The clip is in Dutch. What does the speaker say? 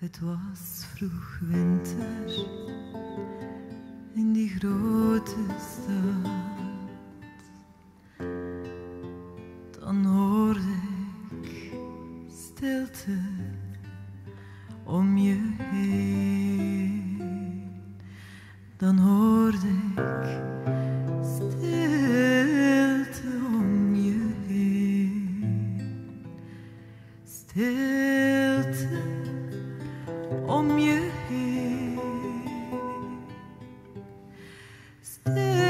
Het was vroeg winter in die grote stad. Dan hoorde ik stilte om je heen. Dan hoorde ik stilte om je heen. Stilte. om je heen. Stay